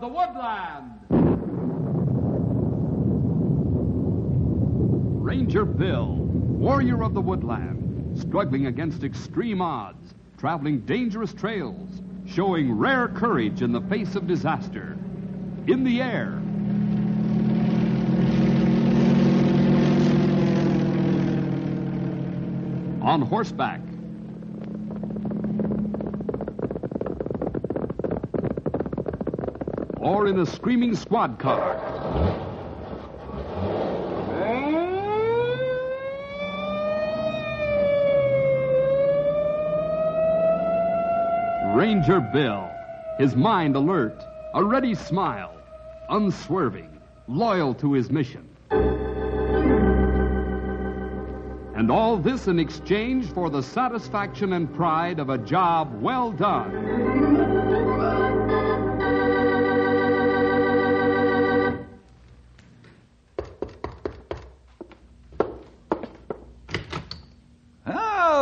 the woodland. Ranger Bill, warrior of the woodland, struggling against extreme odds, traveling dangerous trails, showing rare courage in the face of disaster. In the air, on horseback, or in a screaming squad car. Ranger Bill, his mind alert, a ready smile, unswerving, loyal to his mission. And all this in exchange for the satisfaction and pride of a job well done.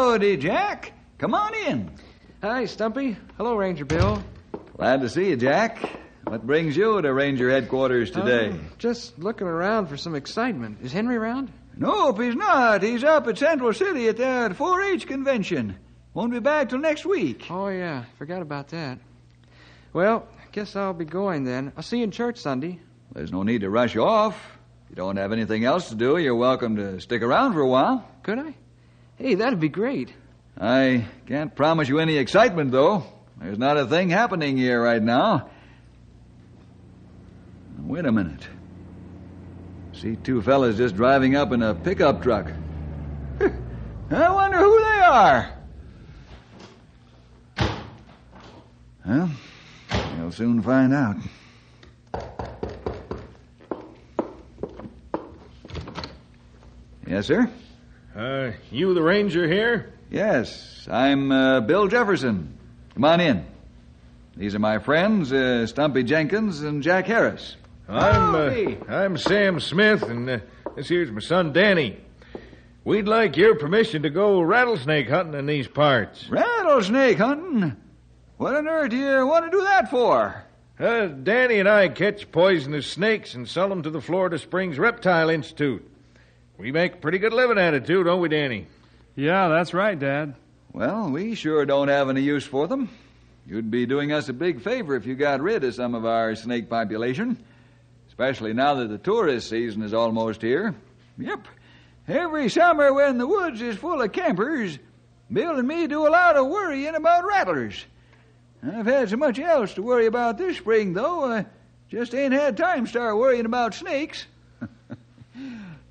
Howdy, Jack. Come on in. Hi, Stumpy. Hello, Ranger Bill. Glad to see you, Jack. What brings you to Ranger headquarters today? Um, just looking around for some excitement. Is Henry around? Nope, he's not. He's up at Central City at the 4-H convention. Won't be back till next week. Oh, yeah. Forgot about that. Well, I guess I'll be going then. I'll see you in church Sunday. There's no need to rush off. If you don't have anything else to do, you're welcome to stick around for a while. Could I? Hey, that'd be great. I can't promise you any excitement, though. There's not a thing happening here right now. Wait a minute. See two fellas just driving up in a pickup truck. I wonder who they are. Well, you'll soon find out. Yes, sir? Uh, you the ranger here? Yes, I'm uh, Bill Jefferson. Come on in. These are my friends, uh, Stumpy Jenkins and Jack Harris. I'm Howdy. uh, I'm Sam Smith, and uh, this here's my son Danny. We'd like your permission to go rattlesnake hunting in these parts. Rattlesnake hunting? What on earth do you want to do that for? Uh, Danny and I catch poisonous snakes and sell them to the Florida Springs Reptile Institute. We make a pretty good living at it too, don't we, Danny? Yeah, that's right, Dad. Well, we sure don't have any use for them. You'd be doing us a big favor if you got rid of some of our snake population, especially now that the tourist season is almost here. Yep. Every summer when the woods is full of campers, Bill and me do a lot of worrying about rattlers. I've had so much else to worry about this spring, though, I just ain't had time to start worrying about snakes.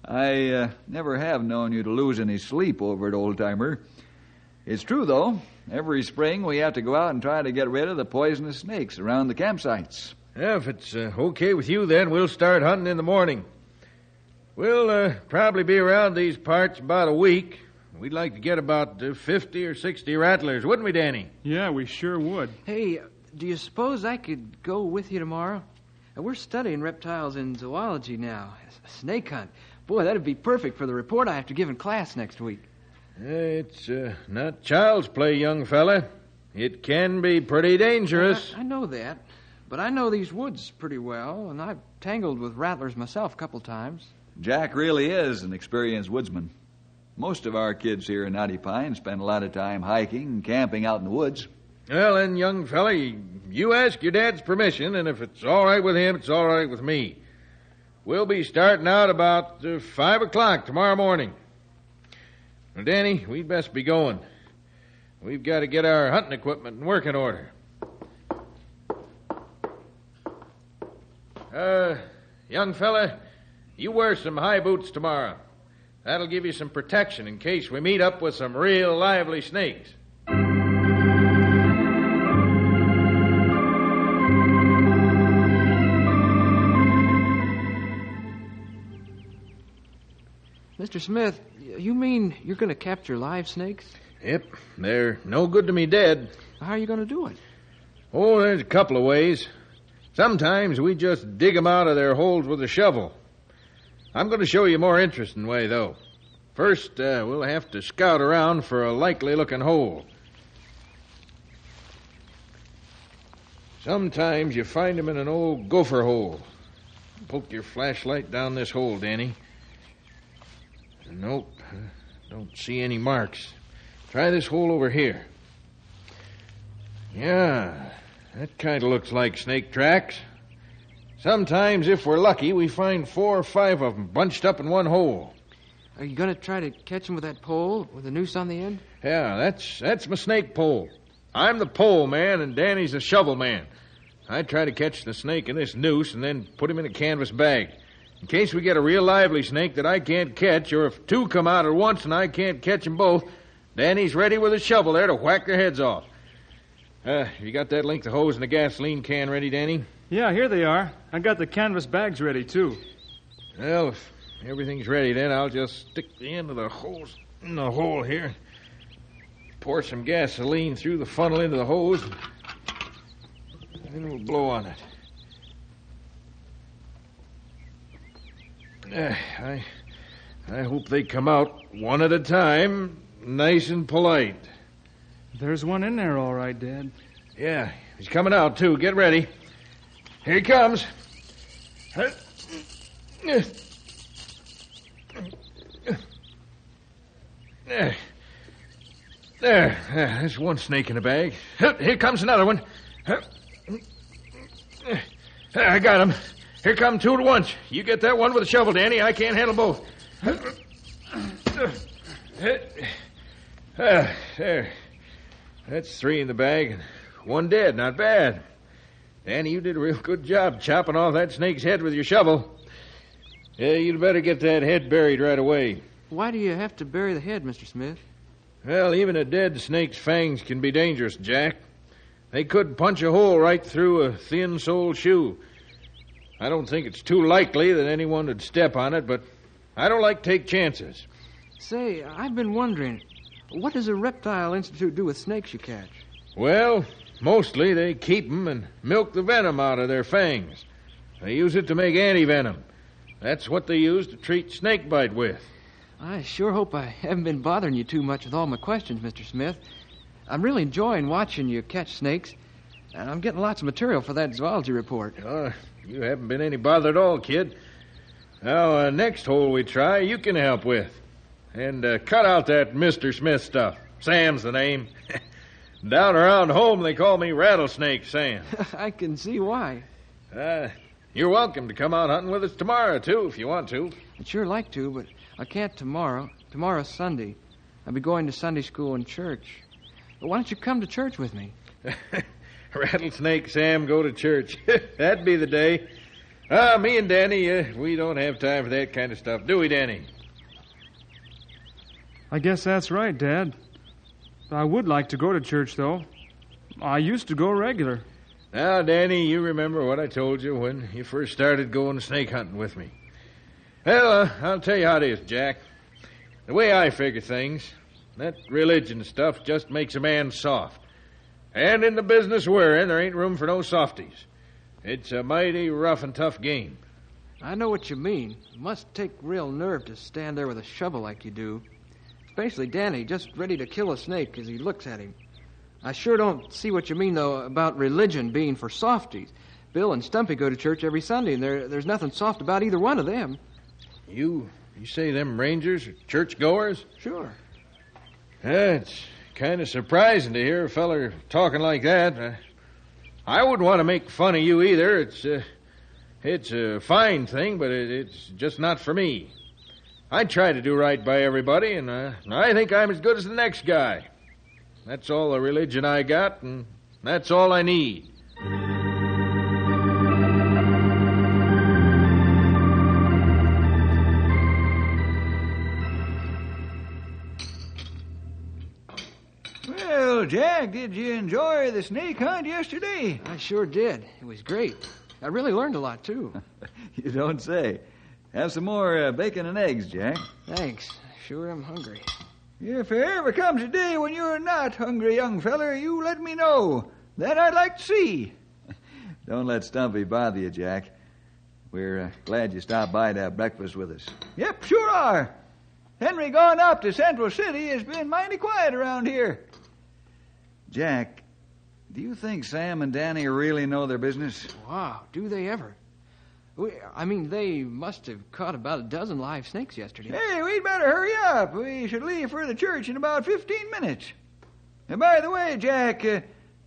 I uh, never have known you to lose any sleep over it, old timer. It's true, though. Every spring we have to go out and try to get rid of the poisonous snakes around the campsites. Yeah, if it's uh, okay with you, then we'll start hunting in the morning. We'll uh, probably be around these parts about a week. We'd like to get about uh, 50 or 60 rattlers, wouldn't we, Danny? Yeah, we sure would. Hey, do you suppose I could go with you tomorrow? Uh, We're studying reptiles in zoology now. A snake hunt. Boy, that'd be perfect for the report I have to give in class next week. It's uh, not child's play, young fella. It can be pretty dangerous. I, I know that, but I know these woods pretty well, and I've tangled with rattlers myself a couple times. Jack really is an experienced woodsman. Most of our kids here in Knotty Pine spend a lot of time hiking and camping out in the woods. Well, then, young fella, you- ask your dad's permission, and if it's all right with him, it's all right with me. We'll be starting out about uh, five o'clock tomorrow morning. Now, Danny, we'd best be going. We've got to get our hunting equipment in working order. Uh, young fella, you wear some high boots tomorrow. That'll give you some protection in case we meet up with some real lively snakes. Mr. Smith, you mean you're going to capture live snakes? Yep, they're no good to me dead. How are you going to do it? Oh, there's a couple of ways. Sometimes we just dig 'em out of their holes with a shovel. I'm going to show you a more interesting way, though. First, uh, we'll have to scout around for a likely looking hole. Sometimes you find 'em in an old gopher hole. Poke your flashlight down this hole, Danny. Nope, don't see any marks. Try this hole over here. Yeah, that kind of looks like snake tracks. Sometimes, if we're lucky, we find four or five of them bunched up in one hole. Are you going to try to catch him with that pole with a noose on the end? Yeah, that's that's my snake pole. I'm the pole man, and Danny's the shovel man. I try to catch the snake in this noose and then put him in a canvas bag. In case we get a real lively snake that I can't catch, or if two come out at once and I can't catch 'em both, Danny's ready with a shovel there to whack their heads off. Uh, you got that length of hose and the gasoline can ready, Danny? Yeah, here they are. I got the canvas bags ready, too. Well, if everything's ready, then I'll just stick the end of the hose in the hole here. Pour some gasoline through the funnel into the hose, and then we'll blow on it. Eh, I, I hope they come out one at a time, nice and polite. There's one in there, all right, Dad. Yeah, he's coming out, too. Get ready. Here he comes. Eh. There. There. There's one snake in the bag. Here comes another one. I got him. Here come two at once. You get that one with a shovel, Danny. I can't handle both. Ah, there. That's three in the bag and one dead. Not bad. Danny, you did a real good job chopping off that snake's head with your shovel. Yeah, you'd better get that head buried right away. Why do you have to bury the head, Mr. Smith? Well, even a dead snake's fangs can be dangerous, Jack. They could punch a hole right through a thin soled shoe. I don't think it's too likely that anyone would step on it, but I don't like to take chances. Say, I've been wondering, what does a reptile institute do with snakes you catch? Well, mostly they keep 'em and milk the venom out of their fangs. They use it to make anti-venom. That's what they use to treat snake bite with. I sure hope I haven't been bothering you too much with all my questions, Mr. Smith. I'm really enjoying watching you catch snakes, and I'm getting lots of material for that zoology report. Oh, you haven't been any bother at all, kid. Now, uh, next hole we try, you can help with. And uh, cut out that Mr. Smith stuff. Sam's the name. Down around home, they call me Rattlesnake Sam. I can see why. Uh, you're welcome to come out hunting with us tomorrow, too, if you want to. I'd sure like to, but I can't tomorrow. Tomorrow's Sunday. I'll be going to Sunday school and church. But why don't you come to church with me? Rattlesnake Sam go to church. That'd be the day. Ah, me and Danny, uh, we don't have time for that kind of stuff, do we, Danny? I guess that's right, Dad. I would like to go to church, though. I used to go regular. Now, Danny, you remember what I told you when you first started going snake hunting with me. Well, uh, I'll tell you how it is, Jack. The way I figure things, that religion stuff just makes a man soft. And in the business we're in, there ain't room for no softies. It's a mighty rough and tough game. I know what you mean. It must take real nerve to stand there with a shovel like you do. Especially Danny, just ready to kill a snake as he looks at him. I sure don't see what you mean, though, about religion being for softies. Bill and Stumpy go to church every Sunday, and there, there's nothing soft about either one of them. You you say them rangers are churchgoers? Sure. It's kind of surprising to hear a feller talking like that. Uh, I wouldn't want to make fun of you either. It's uh, it's a fine thing, but it, it's just not for me. I try to do right by everybody, and uh, I think I'm as good as the next guy. That's all the religion I got, and that's all I need. Jack, did you enjoy the snake hunt yesterday? I sure did. It was great. I really learned a lot, too. You don't say. Have some more uh, bacon and eggs, Jack. Thanks. Sure, I'm hungry. If there ever comes a day when you're not hungry, young feller, you let me know. That I'd like to see. Don't let Stumpy bother you, Jack. We're uh, glad you stopped by to have breakfast with us. Yep, sure are. Henry gone up to Central City has been mighty quiet around here. Jack, Do you think Sam and Danny really know their business? Wow, do they ever? We, I mean, they must have caught about a dozen live snakes yesterday. Hey, we'd better hurry up. We should leave for the church in about 15 minutes. And by the way, Jack, uh,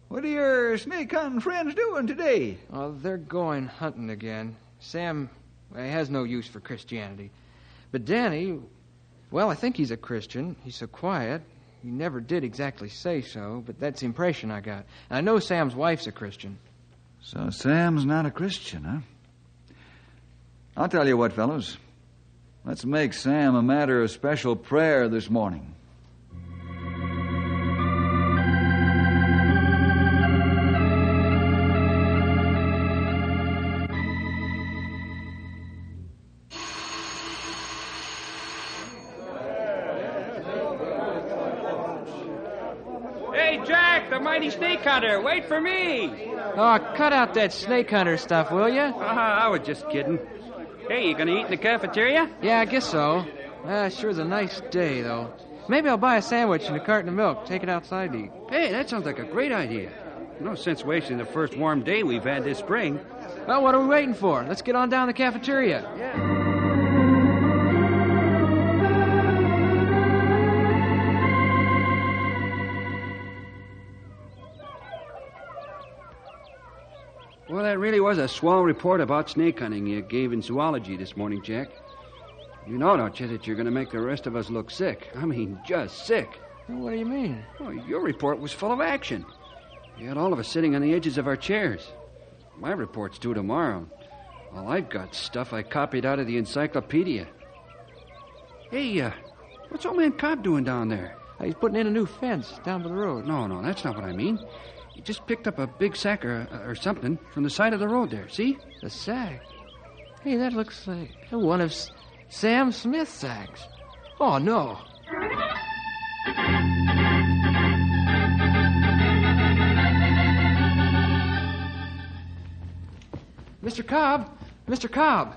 what are your snake hunting friends doing today? Oh, they're going hunting again. Sam well, he has no use for Christianity. But Danny, well, I think he's a Christian. He's so quiet. He never did exactly say so, but that's the impression I got. And I know Sam's wife's a Christian. So Sam's not a Christian, huh? I'll tell you what, fellows. Let's make Sam a matter of special prayer this morning. Hey, Jack, the mighty snake hunter, wait for me. Oh, cut out that snake hunter stuff, will you? Uh, I was just kidding. Hey, you gonna eat in the cafeteria? Yeah, I guess so. Ah, sure's a nice day, though. Maybe I'll buy a sandwich and a carton of milk, take it outside to eat. Hey, that sounds like a great idea. No sense wasting the first warm day we've had this spring. Well, what are we waiting for? Let's get on down to the cafeteria. Well, really was a swell report about snake hunting you gave in zoology this morning, Jack. You know, don't you, that you're going to make the rest of us look sick. I mean, just sick. What do you mean? Well, your report was full of action. You had all of us sitting on the edges of our chairs. My report's due tomorrow. All I've got stuff I copied out of the encyclopedia. Hey, uh, what's old man Cobb doing down there? Uh, He's putting in a new fence down by the road. No, no, that's not what I mean. He just picked up a big sack or, or something from the side of the road there. See? The sack. Hey, that looks like one of S- Sam Smith's sacks. Oh, no. Mr. Cobb! Mr. Cobb!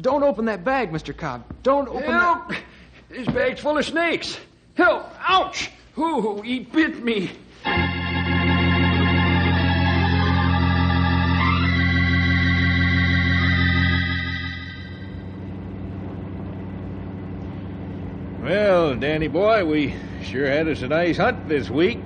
Don't open that bag, Mr. Cobb. Don't open Help! that. This bag's full of snakes. Help! Ouch! Ooh, he bit me. Well, Danny boy, we sure had us a nice hunt this week.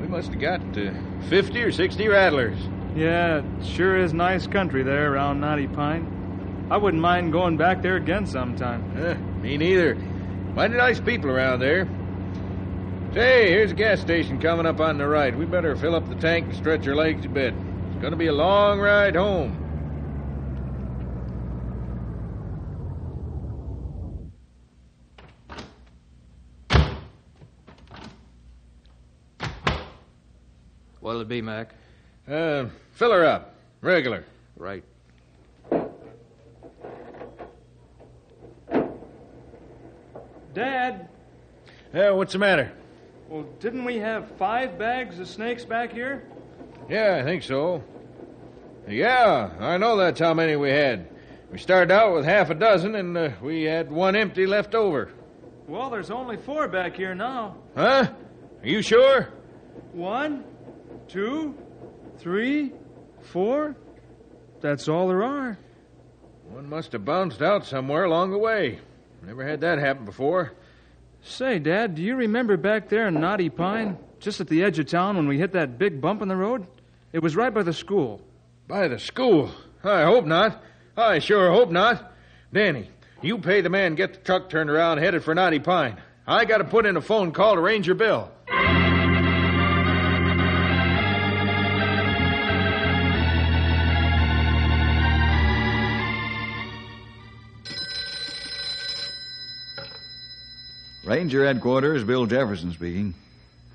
We must have got uh, 50 or 60 rattlers. Yeah, it sure is nice country there around Knotty Pine. I wouldn't mind going back there again sometime. Huh, me neither. Mighty nice people around there. Say, here's a gas station coming up on the right. We better fill up the tank and stretch our legs a bit. It's going to be a long ride home. What'll it be, Mac? Uh, fill her up. Regular. Right. Dad, Uh, what's the matter? well, didn't we have five bags of snakes back here? Yeah, I think so. Yeah, I know that's how many we had. We started out with half a dozen, and uh, we had one empty left over. Well, there's only four back here now. Huh? Are you sure? One, two, three, four. That's all there are. One must have bounced out somewhere along the way. Never had that happen before. Say, Dad, do you remember back there in Knotty Pine, just at the edge of town when we hit that big bump in the road? It was right by the school. By the school? I hope not. I sure hope not. Danny, you pay the man, get the truck turned around, headed for Knotty Pine. I got to put in a phone call to Ranger Bill. Ranger headquarters, Bill Jefferson speaking.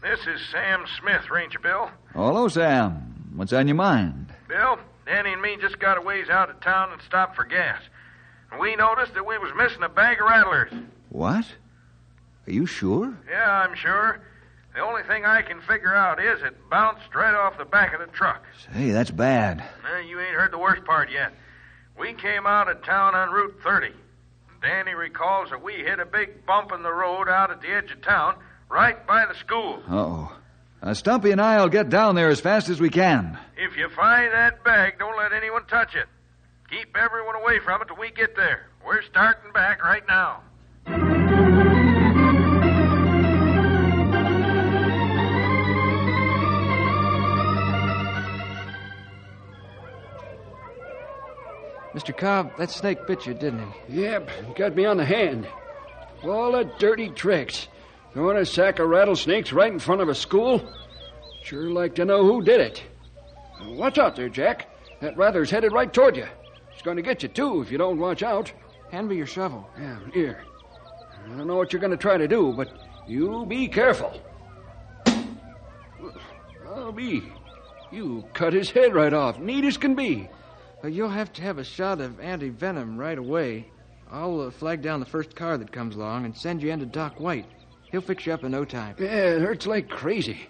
This is Sam Smith, Ranger Bill. Hello, Sam. What's on your mind? Bill, Danny and me just got a ways out of town and stopped for gas. And we noticed that we was missing a bag of rattlers. What? Are you sure? Yeah, I'm sure. The only thing I can figure out is it bounced right off the back of the truck. Say, that's bad. Eh, you ain't heard the worst part yet. We came out of town on Route 30. Danny recalls that we hit a big bump in the road out at the edge of town, right by the school. Oh. Uh, Stumpy and I'll get down there as fast as we can. If you find that bag, don't let anyone touch it. Keep everyone away from it till we get there. We're starting back right now. Mr. Cobb, that snake bit you, didn't he? Yep, got me on the hand. All the dirty tricks. Throwing a sack of rattlesnakes right in front of a school. Sure like to know who did it. Watch out there, Jack. That rattler's headed right toward you. It's going to get you, too, if you don't watch out. Hand me your shovel. Yeah, here. I don't know what you're going to try to do, but you be careful. I'll be. You cut his head right off, neat as can be. You'll have to have a shot of anti venom right away. I'll uh, flag down the first car that comes along and send you into Doc White. He'll fix you up in no time. Yeah, it hurts like crazy.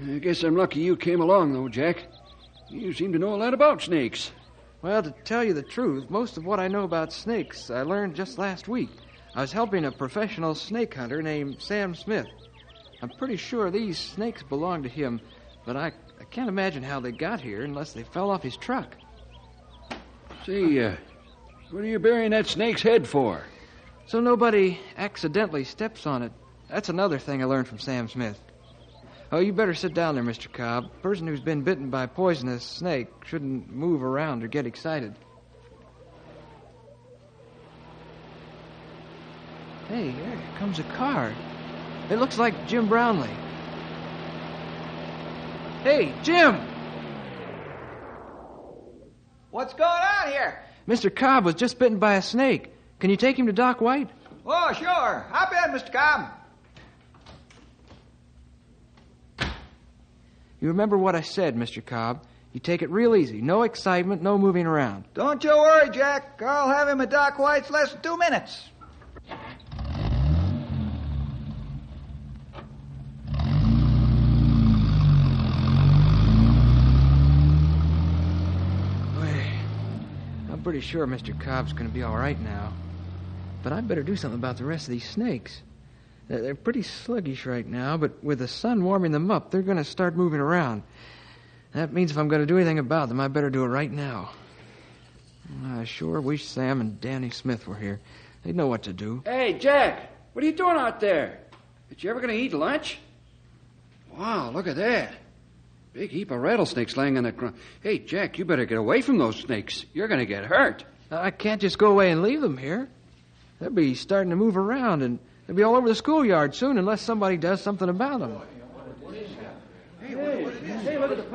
I guess I'm lucky you came along, though, Jack. You seem to know a lot about snakes. Well, to tell you the truth, most of what I know about snakes I learned just last week. I was helping a professional snake hunter named Sam Smith. I'm pretty sure these snakes belong to him, but I, I can't imagine how they got here unless they fell off his truck. Say, uh, what are you burying that snake's head for? So nobody accidentally steps on it. That's another thing I learned from Sam Smith. Oh, you better sit down there, Mr. Cobb. A person who's been bitten by a poisonous snake shouldn't move around or get excited. Hey, here comes a car. It looks like Jim Brownlee. Hey, Jim! What's going on here? Mr. Cobb was just bitten by a snake. Can you take him to Doc White? Oh, sure. Hop in, Mr. Cobb. You remember what I said, Mr. Cobb. You take it real easy. No excitement, no moving around. Don't you worry, Jack. I'll have him at Doc White's less than two minutes. I'm pretty sure Mr. Cobb's going to be all right now. But I'd better do something about the rest of these snakes. They're pretty sluggish right now, but with the sun warming them up, they're going to start moving around. That means if I'm going to do anything about them, I better do it right now. I sure wish Sam and Danny Smith were here. They'd know what to do. Hey, Jack, what are you doing out there? Is you ever going to eat lunch? Wow, look at that. Big heap of rattlesnakes laying on the ground. Hey, Jack, you better get away from those snakes. You're going to get hurt. I can't just go away and leave them here. They'll be starting to move around, and they'll be all over the schoolyard soon unless somebody does something about them.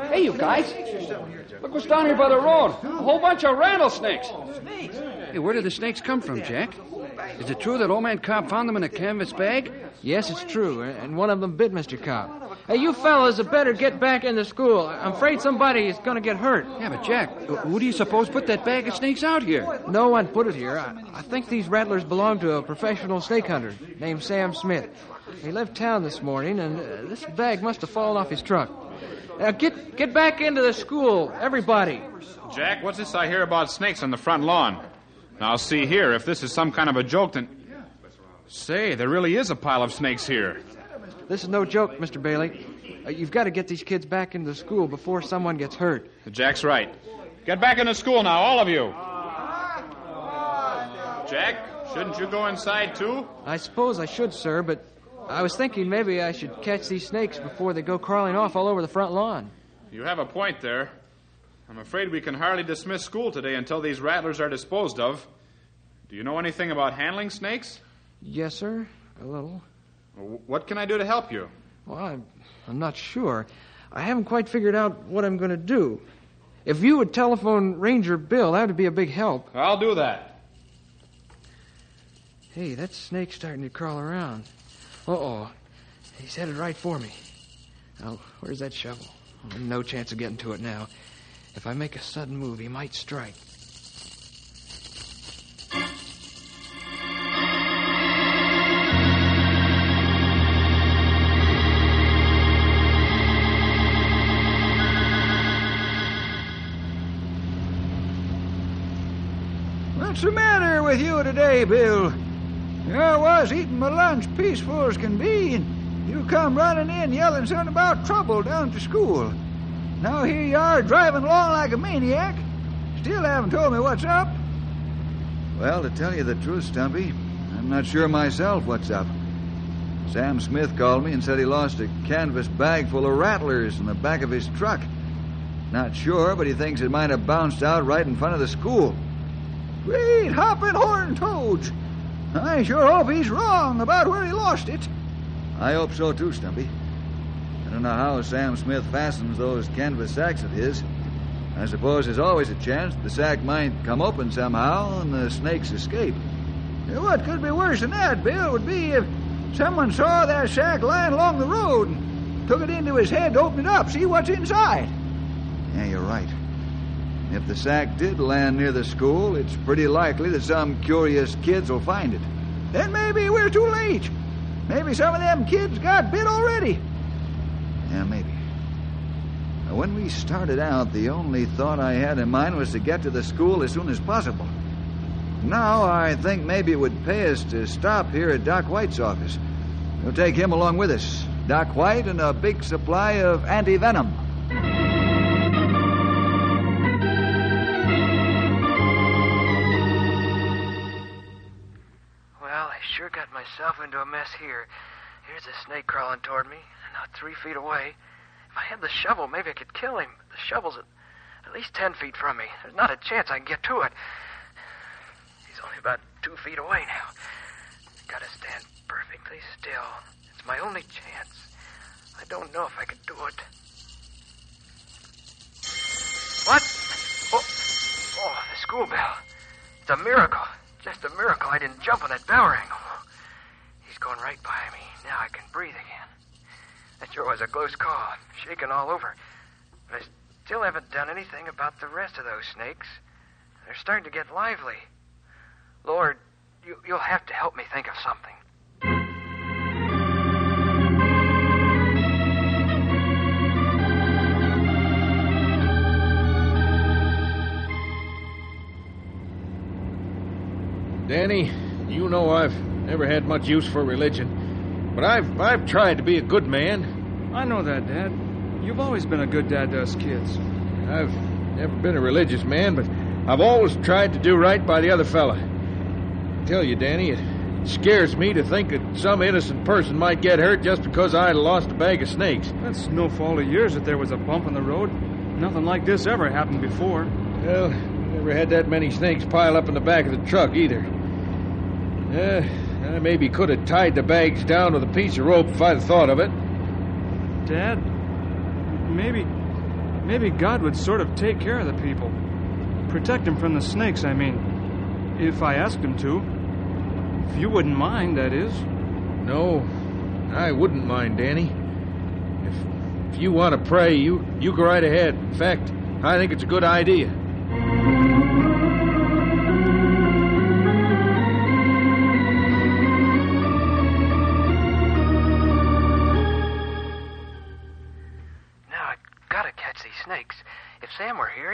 Hey, you guys. Look what's down here by the road. A whole bunch of rattlesnakes. Hey, where did the snakes come from, Jack? Is it true that old man Cobb found them in a canvas bag? Yes, it's true, and one of them bit Mr. Cobb. Hey, you fellas had better get back into school. I'm afraid somebody is going to get hurt. Yeah, but Jack, who do you suppose put that bag of snakes out here? No one put it here. I, I think these rattlers belong to a professional snake hunter named Sam Smith. He left town this morning, and uh, this bag must have fallen off his truck. Now get get back into the school, everybody. Jack, what's this I hear about snakes on the front lawn? Now, see here, if this is some kind of a joke, then. Say, there really is a pile of snakes here. This is no joke, Mr. Bailey. Uh, you've got to get these kids back into school before someone gets hurt. Jack's right. Get back into school now, all of you. Jack, shouldn't you go inside, too? I suppose I should, sir, but I was thinking maybe I should catch these snakes before they go crawling off all over the front lawn. You have a point there. I'm afraid we can hardly dismiss school today until these rattlers are disposed of. Do you know anything about handling snakes? Yes, sir. A little. What can I do to help you? Well, I'm, I'm not sure. I haven't quite figured out what I'm going to do. If you would telephone Ranger Bill, that would be a big help. I'll do that. Hey, that snake's starting to crawl around. Uh oh. He's headed right for me. Now, where's that shovel? Oh, no chance of getting to it now. If I make a sudden move, he might strike. The matter with you today, Bill? I was eating my lunch peaceful as can be, and You come running in yelling something about trouble down to school. Now here you are driving along like a maniac. Still haven't told me what's up. Well, to tell you the truth, Stumpy, I'm not sure myself what's up. Sam Smith called me and said he lost a canvas bag full of rattlers in the back of his truck. Not sure, but he thinks it might have bounced out right in front of the school. Great hopping horn toads. I sure hope he's wrong about where he lost it. I hope so too, Stumpy. I don't know how Sam Smith fastens those canvas sacks of his. I suppose there's always a chance the sack might come open somehow and the snakes escape. What could be worse than that, Bill, would be if someone saw that sack lying along the road and took it into his head to open it up, see what's inside. Yeah, you're right. If the sack did land near the school, it's pretty likely that some curious kids will find it. Then maybe we're too late. Maybe some of them kids got bit already. Yeah, maybe. When we started out, the only thought I had in mind was to get to the school as soon as possible. Now, I think maybe it would pay us to stop here at Doc White's office. We'll take him along with us. Doc White and a big supply of anti venom. Myself into a mess here. Here's a snake crawling toward me, not three feet away. If I had the shovel, maybe I could kill him. The shovel's at, at least ten feet from me. There's not a chance I can get to it. He's only about two feet away now. I've Gotta stand perfectly still. It's my only chance. I don't know if I can do it. What? Oh, oh, the school bell. It's a miracle. Just a miracle I didn't jump on that bell ring. He's going right by me. Now I can breathe again. That sure was a close call. I'm shaking all over. But I still haven't done anything about the rest of those snakes. They're starting to get lively. Lord, you, you'll have to help me think of something. Danny, you know I've never had much use for religion, but I've I've tried to be a good man. I know that, Dad. You've always been a good dad to us kids. I've never been a religious man, but I've always tried to do right by the other fella. I tell you, Danny, it scares me to think that some innocent person might get hurt just because I lost a bag of snakes. That's no fault of yours that there was a bump in the road. Nothing like this ever happened before. Well, never had that many snakes pile up in the back of the truck either. Uh, I maybe could have tied the bags down with a piece of rope if I'd thought of it. Dad, maybe, maybe God would sort of take care of the people, protect them from the snakes. I mean, if I asked him to. If you wouldn't mind, that is. No, I wouldn't mind, Danny. If, if you want to pray, you, you go right ahead. In fact, I think it's a good idea.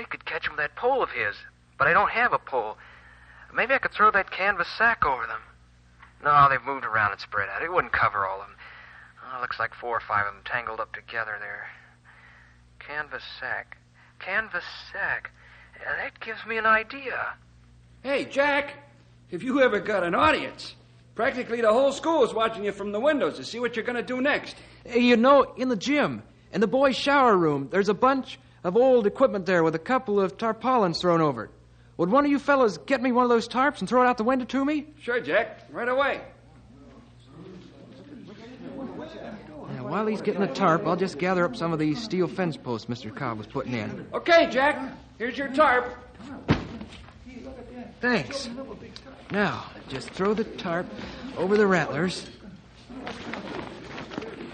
Sam were here, he could catch them with that pole of his. But I don't have a pole. Maybe I could throw that canvas sack over them. No, they've moved around and spread out. It wouldn't cover all of them. Oh, looks like four or five of them tangled up together there. Canvas sack. Canvas sack. That gives me an idea. Hey, Jack, have you ever got an audience? Practically the whole school is watching you from the windows to see what you're going to do next. Hey, You know, in the gym, in the boys' shower room, there's a bunch of old equipment there with a couple of tarpaulins thrown over it. Would one of you fellows get me one of those tarps and throw it out the window to me? Sure, Jack, right away. Now, while he's getting the tarp, I'll just gather up some of these steel fence posts Mr. Cobb was putting in. Okay, Jack, here's your tarp. Thanks. Now, just throw the tarp over the rattlers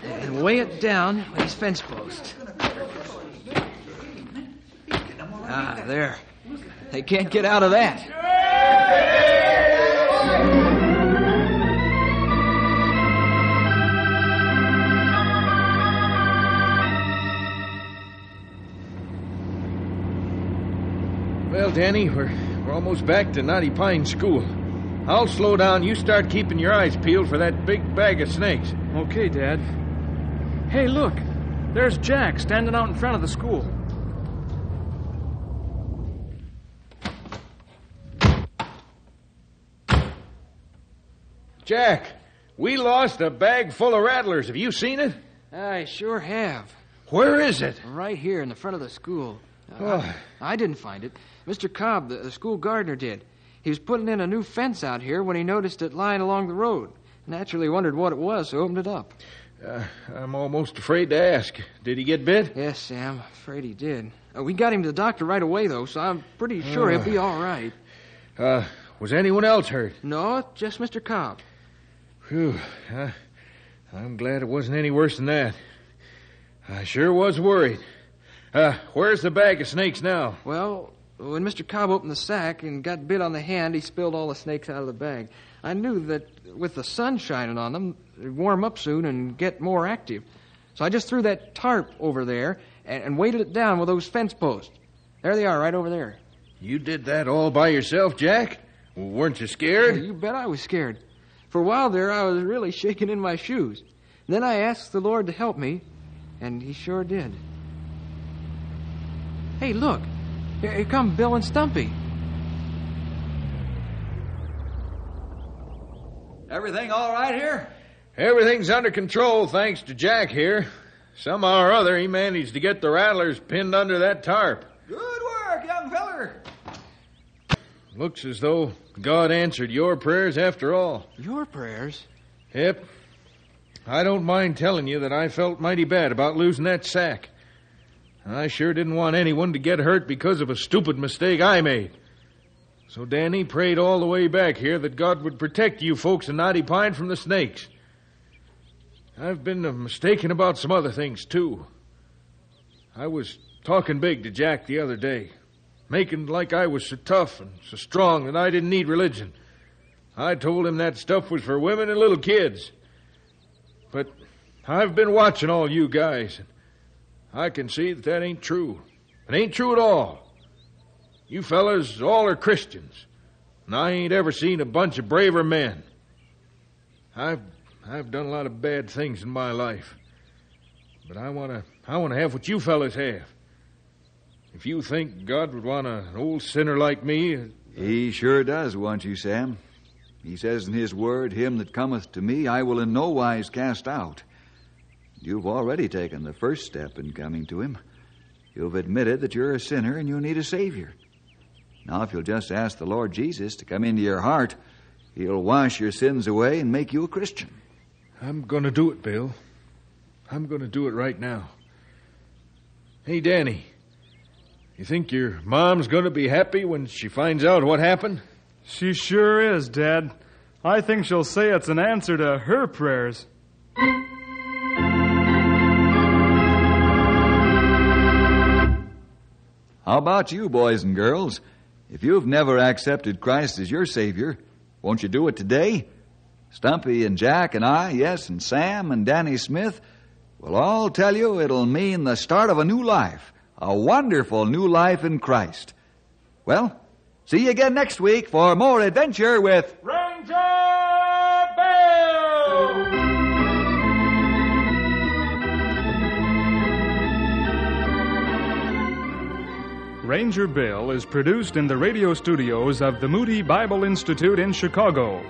and weigh it down with these fence posts. Ah, there. They can't get out of that. Well, Danny, we're, we're almost back to Knotty Pine School. I'll slow down. You start keeping your eyes peeled for that big bag of snakes. Okay, Dad. Hey, look. There's Jack standing out in front of the school. Jack, we lost a bag full of rattlers. Have you seen it? I sure have. Where is it? Right here in the front of the school. Uh, Oh. I, I didn't find it. Mr. Cobb, the, the school gardener, did. He was putting in a new fence out here when he noticed it lying along the road. Naturally wondered what it was, so opened it up. Uh, I'm almost afraid to ask. Did he get bit? Yes, Sam. Afraid he did. Uh, we got him to the doctor right away, though, so I'm pretty sure he'll be all right. Uh, was anyone else hurt? No, just Mr. Cobb. Whew. Uh, I'm glad it wasn't any worse than that. I sure was worried. Uh, where's the bag of snakes now? Well, when Mr. Cobb opened the sack and got bit on the hand, he spilled all the snakes out of the bag. I knew that with the sun shining on them, they'd warm up soon and get more active. So I just threw that tarp over there and, and weighted it down with those fence posts. There they are, right over there. You did that all by yourself, Jack? Weren't you scared? You bet I was scared. For a while there, I was really shaking in my shoes. Then I asked the Lord to help me, and He sure did. Hey, look. Here, here come Bill and Stumpy. Everything all right here? Everything's under control thanks to Jack here. Somehow or other, he managed to get the rattlers pinned under that tarp. Good work, young feller. Looks as though God answered your prayers after all. Your prayers? Yep. I don't mind telling you that I felt mighty bad about losing that sack. I sure didn't want anyone to get hurt because of a stupid mistake I made. So Danny prayed all the way back here that God would protect you folks in Knotty Pine from the snakes. I've been uh, mistaken about some other things, too. I was talking big to Jack the other day, making like I was so tough and so strong that I didn't need religion. I told him that stuff was for women and little kids. But I've been watching all you guys, and I can see that that ain't true. It ain't true at all. You fellas all are Christians, and I ain't ever seen a bunch of braver men. I've I've done a lot of bad things in my life, but I wanna I wanna have what you fellas have. If you think God would want an old sinner like me, He sure does want you, Sam. He says in His word, Him that cometh to me I will in no wise cast out. You've already taken the first step in coming to Him. You've admitted that you're a sinner and you need a Savior. Now, if you'll just ask the Lord Jesus to come into your heart, He'll wash your sins away and make you a Christian. I'm going to do it, Bill. I'm going to do it right now. Hey, Danny. You think your mom's going to be happy when she finds out what happened? She sure is, Dad. I think she'll say it's an answer to her prayers. How about you, boys and girls? If you've never accepted Christ as your Savior, won't you do it today? Stumpy and Jack and I, yes, and Sam and Danny Smith will all tell you it'll mean the start of a new life, a wonderful new life in Christ. Well, see you again next week for more adventure with Ranger Bill! Ranger Bill is produced in the radio studios of the Moody Bible Institute in Chicago.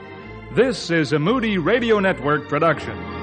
This is a Moody Radio Network production.